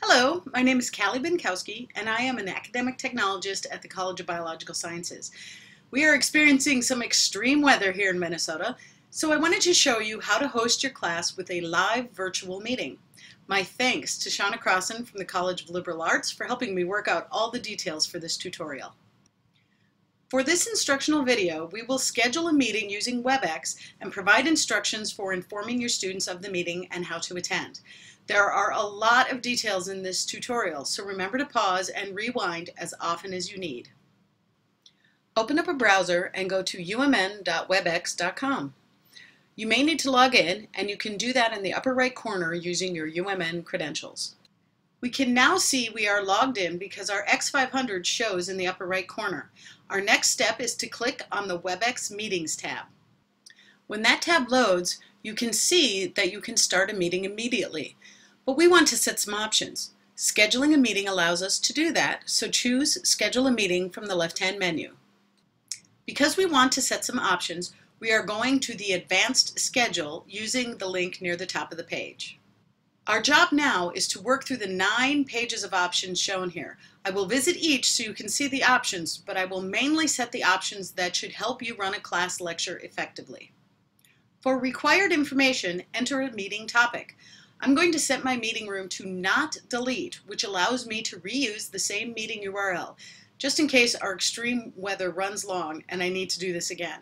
Hello, my name is Kalli Binkowski, and I am an academic technologist at the College of Biological Sciences. We are experiencing some extreme weather here in Minnesota, so I wanted to show you how to host your class with a live virtual meeting. My thanks to Shauna Crossan from the College of Liberal Arts for helping me work out all the details for this tutorial. For this instructional video, we will schedule a meeting using WebEx and provide instructions for informing your students of the meeting and how to attend. There are a lot of details in this tutorial, so remember to pause and rewind as often as you need. Open up a browser and go to umn.webex.com. You may need to log in, and you can do that in the upper right corner using your UMN credentials. We can now see we are logged in because our X500 shows in the upper right corner. Our next step is to click on the WebEx Meetings tab. When that tab loads, you can see that you can start a meeting immediately. But we want to set some options. Scheduling a meeting allows us to do that, so choose Schedule a Meeting from the left-hand menu. Because we want to set some options, we are going to the Advanced Schedule using the link near the top of the page. Our job now is to work through the nine pages of options shown here. I will visit each so you can see the options, but I will mainly set the options that should help you run a class lecture effectively. For required information, enter a meeting topic. I'm going to set my meeting room to not delete, which allows me to reuse the same meeting URL, just in case our extreme weather runs long and I need to do this again.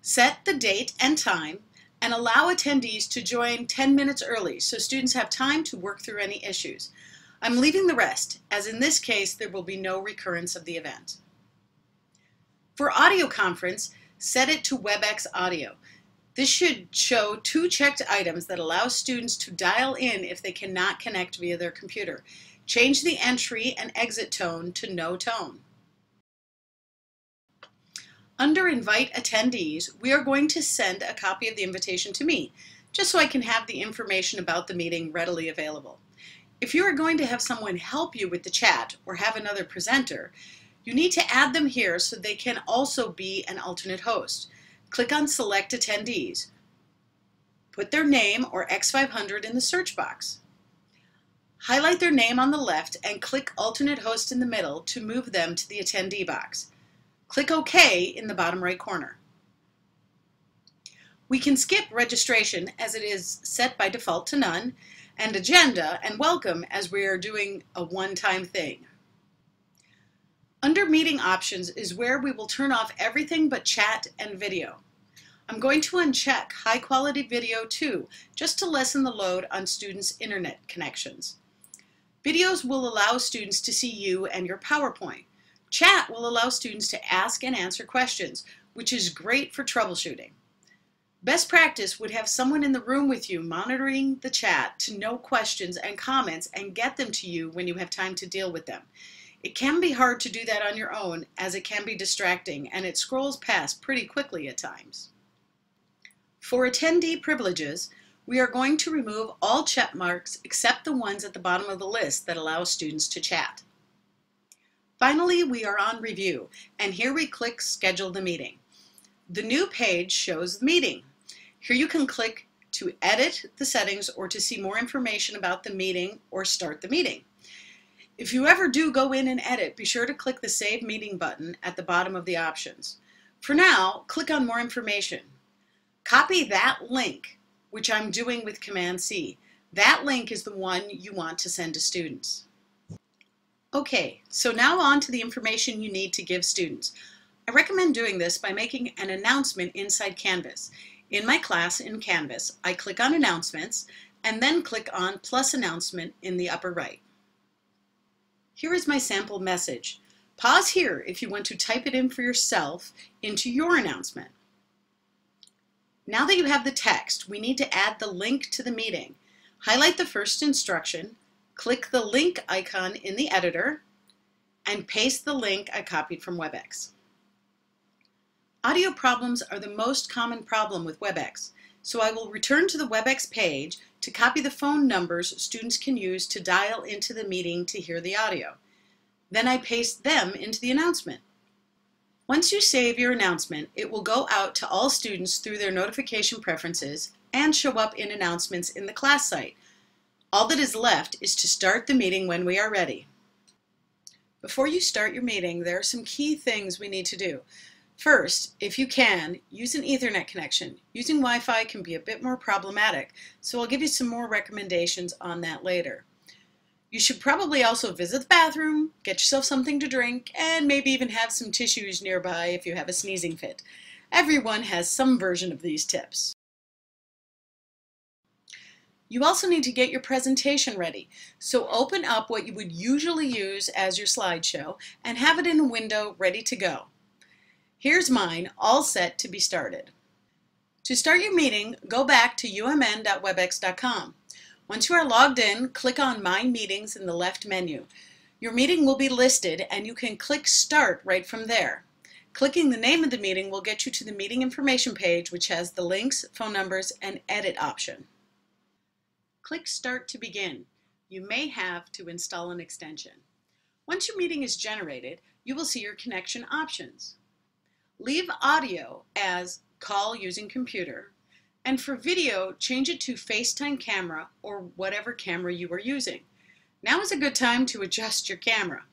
Set the date and time and allow attendees to join 10 minutes early so students have time to work through any issues. I'm leaving the rest, as in this case there will be no recurrence of the event. For audio conference, set it to WebEx Audio. This should show two checked items that allow students to dial in if they cannot connect via their computer. Change the entry and exit tone to no tone. Under Invite Attendees, we are going to send a copy of the invitation to me, just so I can have the information about the meeting readily available. If you are going to have someone help you with the chat or have another presenter, you need to add them here so they can also be an alternate host. Click on Select Attendees. Put their name or X500 in the search box. Highlight their name on the left and click Alternate Host in the middle to move them to the attendee box. Click OK in the bottom right corner. We can skip registration as it is set by default to none, and agenda and welcome as we are doing a one-time thing. Under meeting options is where we will turn off everything but chat and video. I'm going to uncheck high quality video too, just to lessen the load on students' internet connections. Videos will allow students to see you and your PowerPoint. Chat will allow students to ask and answer questions, which is great for troubleshooting. Best practice would have someone in the room with you monitoring the chat to know questions and comments and get them to you when you have time to deal with them. It can be hard to do that on your own as it can be distracting and it scrolls past pretty quickly at times. For attendee privileges, we are going to remove all check marks except the ones at the bottom of the list that allow students to chat. Finally, we are on review, and here we click schedule the meeting. The new page shows the meeting. Here you can click to edit the settings or to see more information about the meeting or start the meeting. If you ever do go in and edit, be sure to click the Save Meeting button at the bottom of the options. For now, click on More Information. Copy that link, which I'm doing with Command-C. That link is the one you want to send to students. Okay, so now on to the information you need to give students. I recommend doing this by making an announcement inside Canvas. In my class in Canvas, I click on Announcements and then click on Plus Announcement in the upper right. Here is my sample message. Pause here if you want to type it in for yourself into your announcement. Now that you have the text, we need to add the link to the meeting. Highlight the first instruction, click the link icon in the editor, and paste the link I copied from WebEx. Audio problems are the most common problem with WebEx, so I will return to the WebEx page to copy the phone numbers students can use to dial into the meeting to hear the audio. Then I paste them into the announcement. Once you save your announcement, it will go out to all students through their notification preferences and show up in announcements in the class site. All that is left is to start the meeting when we are ready. Before you start your meeting, there are some key things we need to do. First, if you can, use an Ethernet connection. Using Wi-Fi can be a bit more problematic, so I'll give you some more recommendations on that later. You should probably also visit the bathroom, get yourself something to drink, and maybe even have some tissues nearby if you have a sneezing fit. Everyone has some version of these tips. You also need to get your presentation ready. So open up what you would usually use as your slideshow and have it in a window ready to go. Here's mine, all set to be started. To start your meeting, go back to umn.webex.com. Once you are logged in, click on My Meetings in the left menu. Your meeting will be listed and you can click Start right from there. Clicking the name of the meeting will get you to the meeting information page which has the links, phone numbers, and edit option. Click Start to begin. You may have to install an extension. Once your meeting is generated, you will see your connection options. Leave audio as call using computer, and for video, change it to FaceTime camera or whatever camera you are using. Now is a good time to adjust your camera.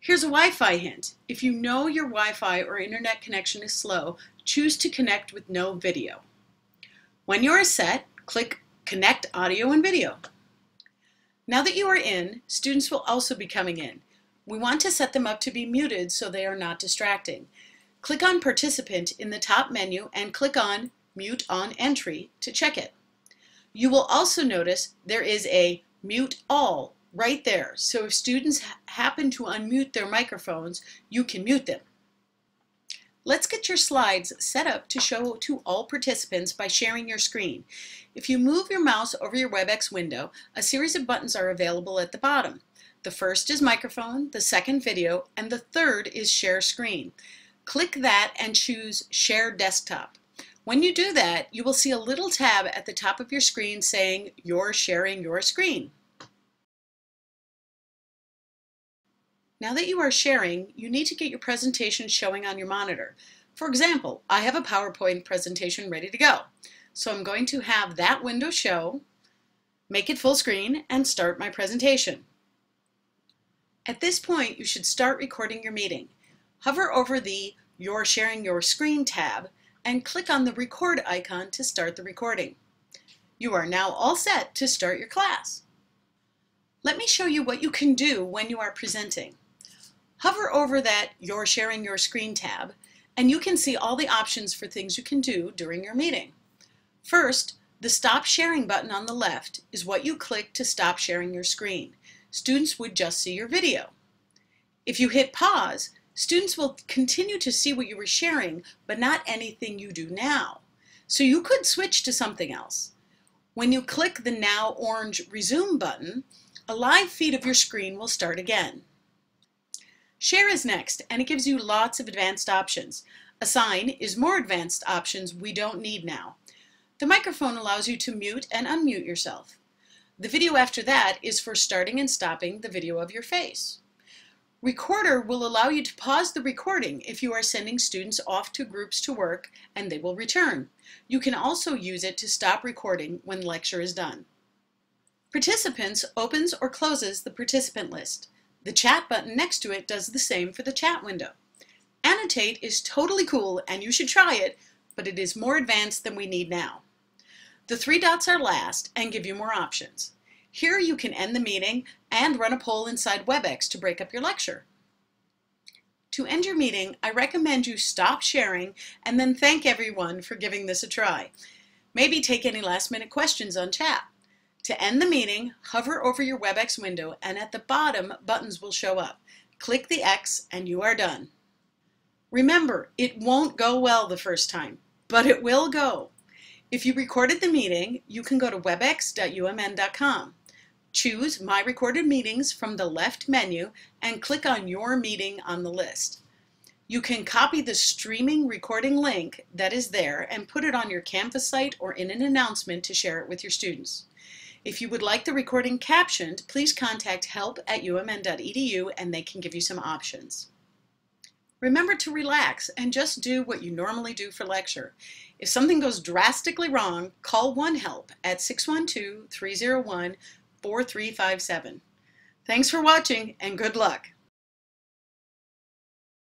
Here's a Wi-Fi hint. If you know your Wi-Fi or internet connection is slow, choose to connect with no video. When you are set, click Connect audio and video. Now that you are in, students will also be coming in. We want to set them up to be muted so they are not distracting. Click on Participant in the top menu and click on Mute on Entry to check it. You will also notice there is a Mute All right there. So if students ha happen to unmute their microphones, you can mute them. Let's get your slides set up to show to all participants by sharing your screen. If you move your mouse over your WebEx window, a series of buttons are available at the bottom. The first is microphone, the second video, and the third is share screen. Click that and choose share desktop. When you do that, you will see a little tab at the top of your screen saying you're sharing your screen. Now that you are sharing, you need to get your presentation showing on your monitor. For example, I have a PowerPoint presentation ready to go. So I'm going to have that window show, make it full screen, and start my presentation. At this point, you should start recording your meeting. Hover over the You're Sharing Your Screen tab and click on the record icon to start the recording. You are now all set to start your class. Let me show you what you can do when you are presenting. Hover over that You're Sharing Your Screen tab, and you can see all the options for things you can do during your meeting. First, the Stop Sharing button on the left is what you click to stop sharing your screen. Students would just see your video. If you hit pause, students will continue to see what you were sharing, but not anything you do now. So you could switch to something else. When you click the now orange Resume button, a live feed of your screen will start again. Share is next, and it gives you lots of advanced options. Assign is more advanced options we don't need now. The microphone allows you to mute and unmute yourself. The video after that is for starting and stopping the video of your face. Recorder will allow you to pause the recording if you are sending students off to groups to work and they will return. You can also use it to stop recording when lecture is done. Participants opens or closes the participant list. The chat button next to it does the same for the chat window. Annotate is totally cool and you should try it, but it is more advanced than we need now. The three dots are last and give you more options. Here you can end the meeting and run a poll inside WebEx to break up your lecture. To end your meeting, I recommend you stop sharing and then thank everyone for giving this a try. Maybe take any last minute questions on chat. To end the meeting, hover over your WebEx window and at the bottom, buttons will show up. Click the X and you are done. Remember, it won't go well the first time, but it will go. If you recorded the meeting, you can go to webex.umn.com. Choose My Recorded Meetings from the left menu and click on Your Meeting on the list. You can copy the streaming recording link that is there and put it on your Canvas site or in an announcement to share it with your students. If you would like the recording captioned, please contact help at umn.edu and they can give you some options. Remember to relax and just do what you normally do for lecture. If something goes drastically wrong, call One Help at 612 301 4357. Thanks for watching and good luck.